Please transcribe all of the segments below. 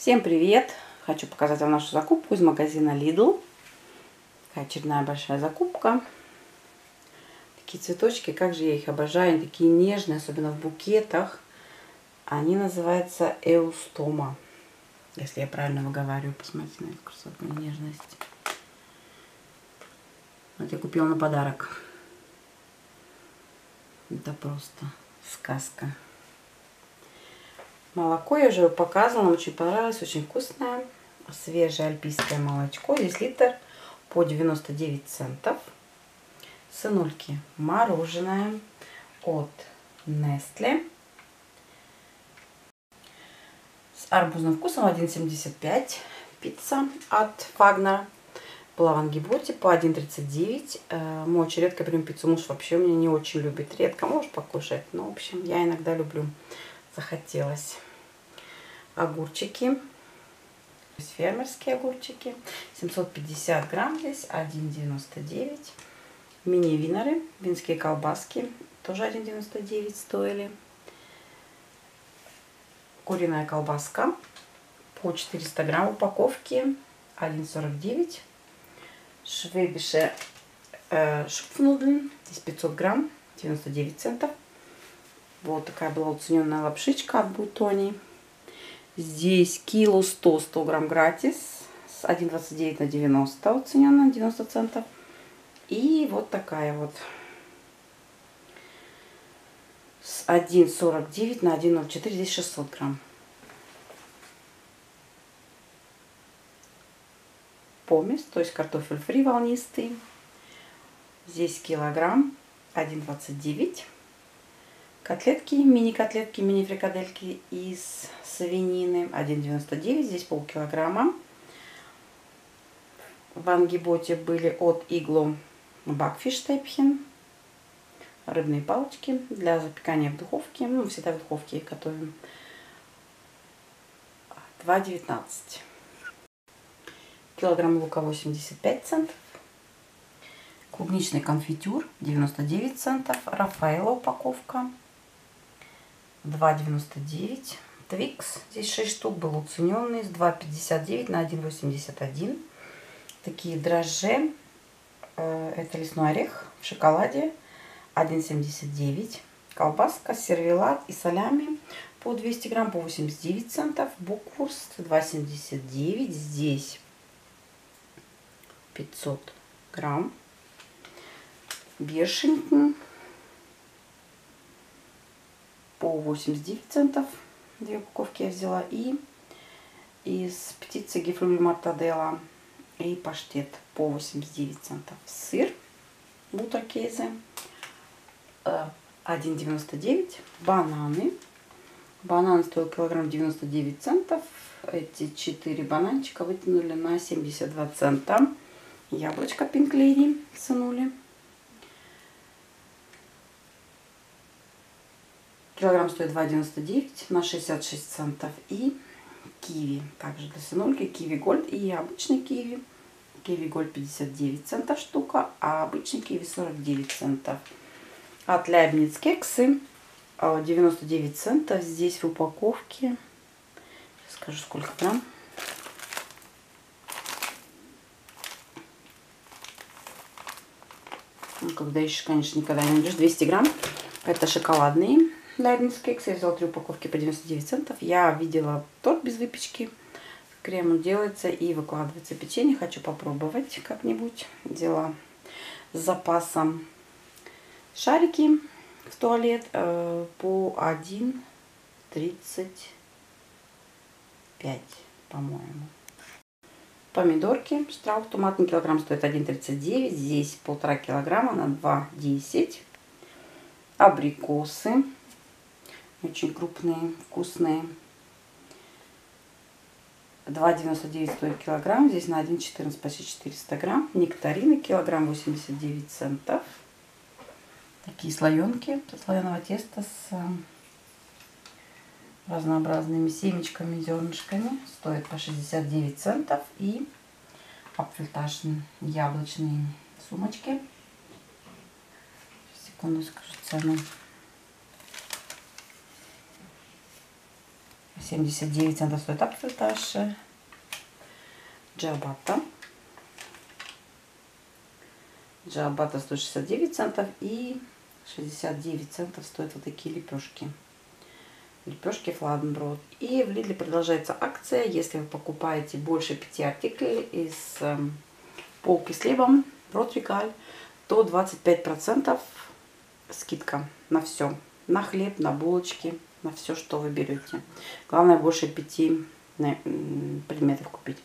Всем привет! Хочу показать вам нашу закупку из магазина Lidl. Такая очередная большая закупка. Такие цветочки, как же я их обожаю. Они такие нежные, особенно в букетах. Они называются эустома. Если я правильно выговариваю, посмотрите на эту красоту нежность. Вот я купила на подарок. Это просто сказка. Молоко я уже показывала, очень понравилось, очень вкусное. Свежее альпийское молочко, здесь литр по 99 центов. Сынульки мороженое от Nestle. С арбузным вкусом 1,75. Пицца от Фагнера. Была в Ангиботе по 1,39. Э, мы очень редко берем пиццу. Муж вообще меня не очень любит. Редко можешь покушать. Но, в общем, я иногда люблю захотелось. Огурчики. Фермерские огурчики. 750 грамм здесь, 1,99. Мини-винеры, винские колбаски, тоже 1,99 стоили. Куриная колбаска по 400 грамм упаковки, 1,49. Швебише э, шупфнудлен, здесь 500 грамм, 99 центов. Вот такая была уцененная лапшичка от Бутони. Здесь кило 100, 100 грамм гратис. С 1,29 на 90 уцененная, 90 центов. И вот такая вот. С 1,49 на 1,04. Здесь 600 грамм. Помес, то есть картофель фри волнистый. Здесь килограмм 1,29 котлетки, мини-котлетки, мини-фрикадельки из свинины. 1,99, здесь полкилограмма. В ангиботе были от иглу бакфиш тепхен. Рыбные палочки для запекания в духовке. Ну, всегда в духовке их готовим. 2,19. Килограмм лука 85 центов. Клубничный конфитюр 99 центов. Рафаэла упаковка 2,99. Твикс, здесь 6 штук, был уцененный, с 2,59 на 1,81. Такие дрожжи, э, это лесной орех в шоколаде, 1,79. Колбаска, сервелат и солями по 200 грамм, по 89 центов. Буквурст 2,79, здесь 500 грамм. Бешенькин по 89 центов. Две упаковки я взяла. И из птицы гифлюли мартаделла и паштет по 89 центов. Сыр бутеркейзе 1,99. Бананы. Банан стоил килограмм 99 центов. Эти 4 бананчика вытянули на 72 цента. Яблочко Lady сынули Килограмм стоит 2,99 на 66 центов. И киви. Также для сынульки киви гольд и обычный киви. Киви гольд 59 центов штука, а обычный киви 49 центов. От Лябниц кексы 99 центов. Здесь в упаковке. Скажу сколько грамм. Ну, когда ищешь, конечно, никогда не найдешь. 200 грамм. Это шоколадные Лайбниц кекс. Я взяла три упаковки по 99 центов. Я видела торт без выпечки. Крем делается и выкладывается печенье. Хочу попробовать как-нибудь. Взяла с запасом шарики в туалет э, по 1,35, по-моему. Помидорки штраух томатный килограмм стоит 1,39. Здесь полтора килограмма на 2,10. Абрикосы очень крупные, вкусные. 2,99 стоит килограмм. Здесь на 1,14 почти 400 грамм. Нектарины килограмм 89 центов. Такие слоенки слоеного теста с э, разнообразными семечками, зернышками. Стоит по 69 центов. И апфельташные яблочные сумочки. Секунду скажу цену. 79 центов стоит апсетаж. Джабата. Джабата 169 центов и 69 центов стоят вот такие лепешки. Лепешки фладенброд. И в Лидле продолжается акция. Если вы покупаете больше 5 артиклей из э, полки с хлебом, Ротрикаль, то 25% скидка на все. На хлеб, на булочки, на все, что вы берете. Главное больше 5 предметов купить.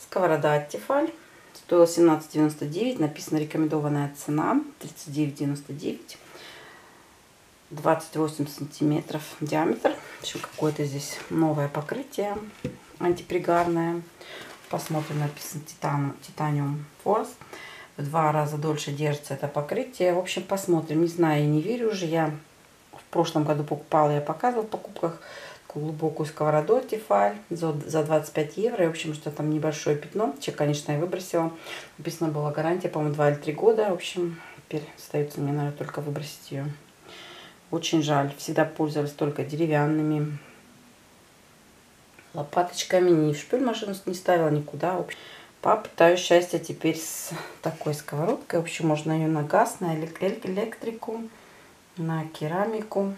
Сковорода Тефаль стоила 17,99. Написана рекомендованная цена 39,99. 28 сантиметров диаметр. В общем, какое-то здесь новое покрытие антипригарное. Посмотрим, написано титан, титаниум форс. В два раза дольше держится это покрытие. В общем, посмотрим. Не знаю, не верю уже. Я в прошлом году покупала, я показывала в покупках глубокую сковороду Тефаль за, за 25 евро. И, в общем, что там небольшое пятно. Чек, конечно, я выбросила. Написано была гарантия, по-моему, 2 или 3 года. В общем, теперь остается мне, наверное, только выбросить ее. Очень жаль. Всегда пользовалась только деревянными лопаточками. Ни в шпиль машину не ставила, никуда. В общем, попытаюсь счастье теперь с такой сковородкой. В общем, можно ее на газ, на электрику, на керамику.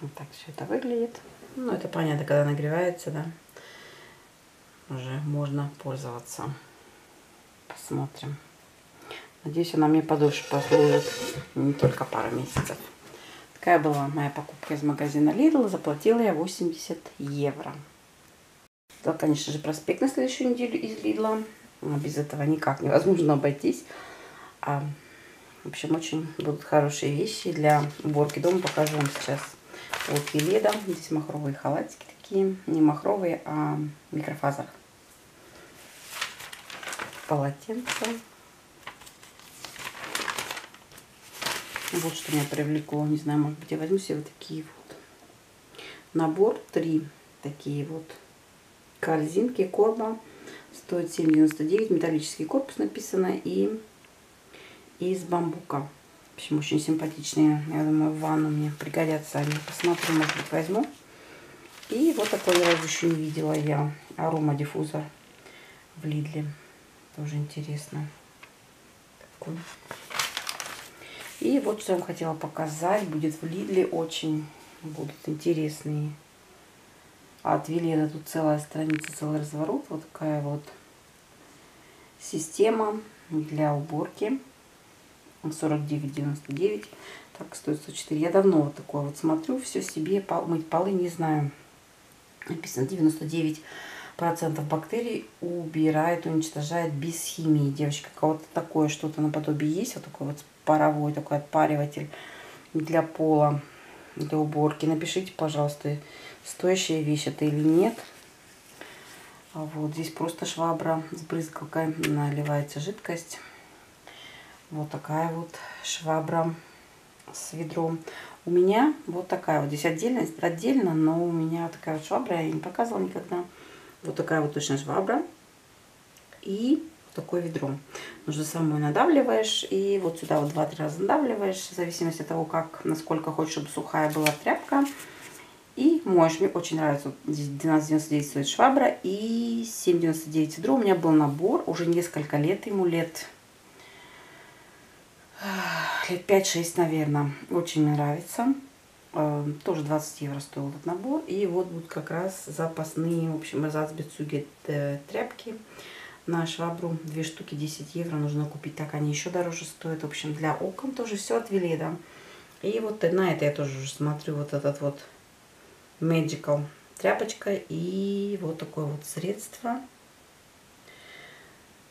Вот так все это выглядит. Ну, это понятно, когда нагревается, да, уже можно пользоваться. Посмотрим. Надеюсь, она мне подольше послужит, не только пару месяцев. Такая была моя покупка из магазина Lidl. Заплатила я 80 евро. Да, конечно же, проспект на следующую неделю из Lidl. Без этого никак невозможно обойтись. А, в общем, очень будут хорошие вещи для уборки дома. Покажу вам сейчас от Веледа. Здесь махровые халатики такие. Не махровые, а микрофазер. Полотенце. Вот что меня привлекло. Не знаю, может быть, я возьму себе вот такие вот. Набор три такие вот корзинки корба. Стоит 7,99. Металлический корпус написано. И из бамбука. В общем, очень симпатичные. Я думаю, в ванну мне пригодятся они. Посмотрю, может быть, возьму. И вот такой я еще не видела я. Арома диффузор в Лидле. Тоже интересно. Такой. И вот что я вам хотела показать. Будет в Лидле очень будут интересные. От Веледа тут целая страница, целый разворот. Вот такая вот система для уборки. 49,99. Так, стоит 104. Я давно вот такое вот смотрю. Все себе мыть полы не знаю. Написано 99 процентов бактерий убирает, уничтожает без химии. Девочка, кого-то такое что-то наподобие есть. Вот такой вот паровой такой отпариватель для пола, для уборки. Напишите, пожалуйста, стоящая вещь это или нет. А вот здесь просто швабра с брызгалкой, наливается жидкость. Вот такая вот швабра с ведром. У меня вот такая вот, здесь отдельно, отдельно, но у меня такая вот швабра, я не показывала никогда. Вот такая вот точно швабра. И такое ведро. Нужно самую надавливаешь и вот сюда вот 2-3 раза надавливаешь, в зависимости от того, как, насколько хочешь, чтобы сухая была тряпка. И моешь. Мне очень нравится. Здесь 12,99 стоит швабра и 7,99 ведро. У меня был набор уже несколько лет, ему лет, лет 5-6, наверное. Очень нравится. Э, тоже 20 евро стоил этот набор. И вот будут как раз запасные, в общем, из Азбецуги э, тряпки на швабру. Две штуки 10 евро нужно купить. Так они еще дороже стоят. В общем, для окон тоже все отвели, да. И вот на это я тоже уже смотрю. Вот этот вот Magical тряпочка. И вот такое вот средство.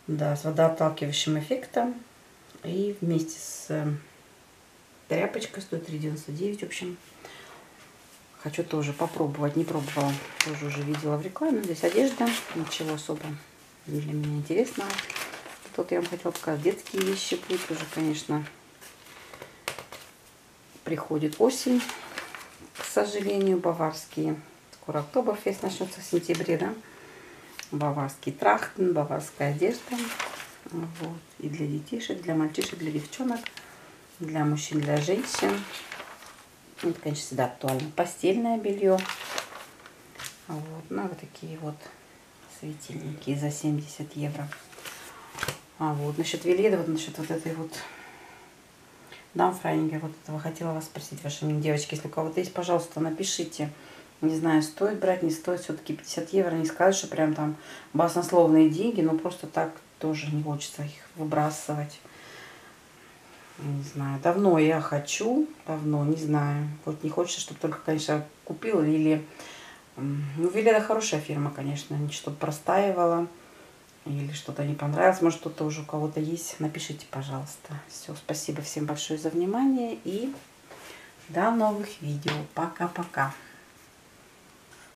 Да, с водоотталкивающим эффектом. И вместе с э, тряпочкой стоит 3,99. В общем, хочу тоже попробовать. Не пробовала. Тоже уже видела в рекламе. Здесь одежда. Ничего особо для меня интересно. Тут я вам хотела показать детские вещи будут уже, конечно, приходит осень, к сожалению, баварские. Скоро Октоберфест начнется в сентябре, да? Баварский трахтен, баварская одежда. Вот. И для детишек, для мальчишек, для девчонок. для мужчин, для женщин. Это, конечно, всегда актуально. Постельное белье. Вот, ну, вот такие вот светильники за 70 евро. А вот насчет Веледа, вот насчет вот этой вот Дам Фрайнингер, вот этого хотела вас спросить, ваши девочки, если у кого-то есть, пожалуйста, напишите. Не знаю, стоит брать, не стоит, все-таки 50 евро, не сказать, что прям там баснословные деньги, но просто так тоже не хочется их выбрасывать. Не знаю, давно я хочу, давно, не знаю. Вот не хочется, чтобы только, конечно, купила или... Ну, Веледа хорошая фирма, конечно, не чтобы простаивала или что-то не понравилось, может что-то уже у кого-то есть, напишите, пожалуйста. Все, спасибо всем большое за внимание и до новых видео. Пока-пока.